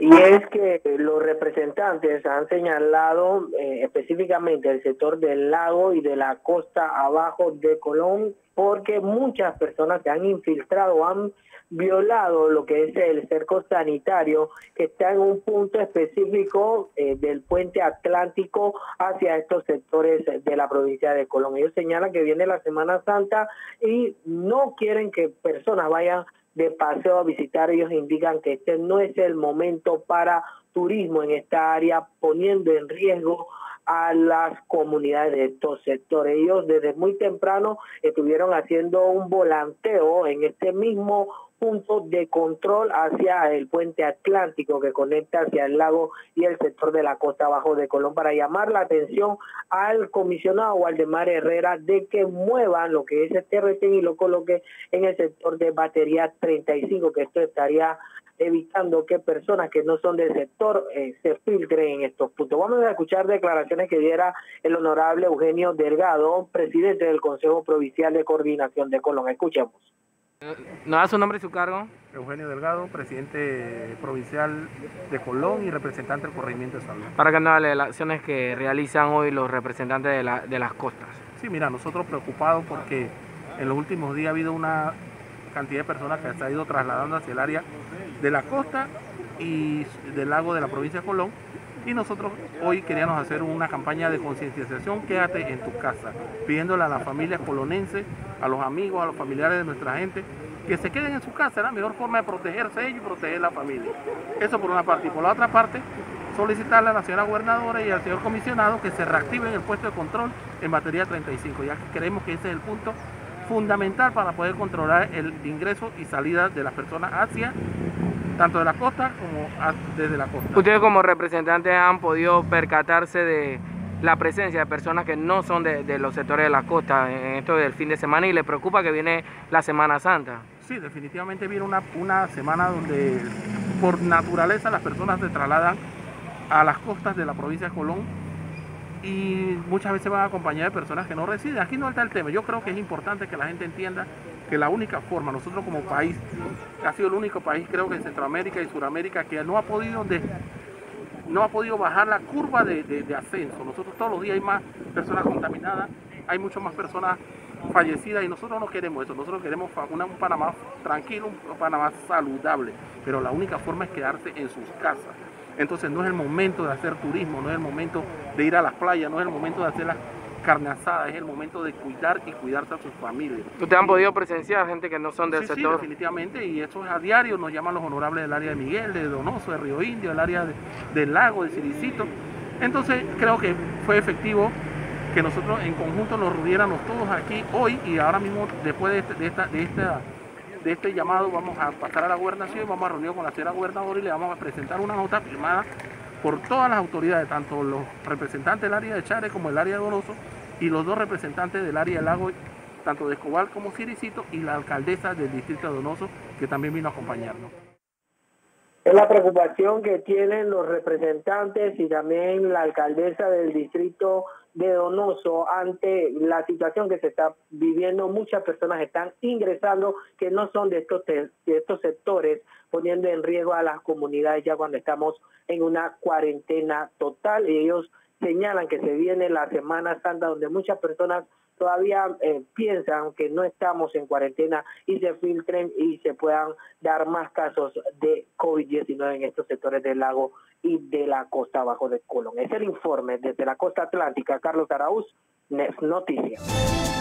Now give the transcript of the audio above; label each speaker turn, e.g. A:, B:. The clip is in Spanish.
A: y es que los representantes han señalado eh, específicamente el sector del lago y de la costa abajo de Colón, porque muchas personas se han infiltrado, han violado lo que es el cerco sanitario que está en un punto específico eh, del puente atlántico hacia estos sectores de la provincia de Colón. Ellos señalan que viene la Semana Santa y no quieren que personas vayan de paseo a visitar, ellos indican que este no es el momento para turismo en esta área, poniendo en riesgo a las comunidades de estos sectores. Ellos desde muy temprano estuvieron haciendo un volanteo en este mismo punto de control hacia el puente atlántico que conecta hacia el lago y el sector de la costa abajo de Colón para llamar la atención al comisionado Waldemar Herrera de que muevan lo que es este retén y lo coloque en el sector de batería 35, que esto estaría evitando que personas que no son del sector eh, se filtren en estos puntos. Vamos a escuchar declaraciones que diera el honorable Eugenio Delgado, presidente del Consejo Provincial de Coordinación de Colón. Escuchemos.
B: ¿No da su nombre y su cargo?
C: Eugenio Delgado, presidente provincial de Colón y representante del corregimiento de salud.
B: Para que nos las acciones que realizan hoy los representantes de, la, de las costas.
C: Sí, mira, nosotros preocupados porque en los últimos días ha habido una cantidad de personas que se ha ido trasladando hacia el área de la costa y del lago de la provincia de Colón y nosotros hoy queríamos hacer una campaña de concienciación, quédate en tu casa, pidiéndole a las familias colonenses, a los amigos, a los familiares de nuestra gente, que se queden en su casa, es la mejor forma de protegerse ellos y proteger la familia. Eso por una parte. Y por la otra parte, solicitarle a la señora gobernadora y al señor comisionado que se reactiven el puesto de control en batería 35, ya que creemos que ese es el punto fundamental para poder controlar el ingreso y salida de las personas hacia tanto de la costa como desde la costa.
B: Ustedes como representantes han podido percatarse de la presencia de personas que no son de, los sectores de la costa en esto del fin de semana y les preocupa que viene la Semana Santa.
C: Sí, definitivamente viene una, una semana donde por naturaleza las personas se trasladan a las costas de la provincia de Colón y muchas veces van acompañadas de personas que no residen. Aquí no está el tema. Yo creo que es importante que la gente entienda que la única forma, nosotros como país, ha sido el único país creo que en Centroamérica y Sudamérica que no ha podido no ha podido bajar la curva de, ascenso. Nosotros todos los días hay más personas contaminadas, hay muchas más personas fallecidas y nosotros no queremos eso, nosotros queremos un Panamá tranquilo, un Panamá saludable, pero la única forma es quedarse en sus casas. Entonces no es el momento de hacer turismo, no es el momento de ir a las playas, no es el momento de hacer las carne asada, es el momento de cuidar y cuidarse a sus familias.
B: ¿Ustedes han podido presenciar gente que no son del sector?
C: Sí, definitivamente, y eso es a diario, nos llaman los honorables del área de Miguel, de Donoso, de Río Indio, del área del lago, de Siricito. Entonces creo que fue efectivo que nosotros en conjunto nos reuniéramos todos aquí hoy y ahora mismo después de, este, de, esta, de, esta, de este llamado vamos a pasar a la gobernación y vamos a reunir con la señora gobernadora y le vamos a presentar una nota firmada por todas las autoridades, tanto los representantes del área de Chare como el área de Donoso, y los dos representantes del área del lago, tanto de Escobar como Ciricito, y la alcaldesa del distrito de Donoso, que también vino a acompañarnos.
A: Es la preocupación que tienen los representantes y también la alcaldesa del distrito de Donoso ante la situación que se está viviendo. Muchas personas están ingresando que no son de estos, de estos sectores, poniendo en riesgo a las comunidades ya cuando estamos en una cuarentena total. Y ellos señalan que se viene la Semana Santa donde muchas personas todavía eh, piensan que no estamos en cuarentena y se filtren y se puedan dar más casos de COVID-19 en estos sectores del lago y de la costa abajo de Colón. Es el informe desde la costa atlántica, Carlos Araúz, Noticias.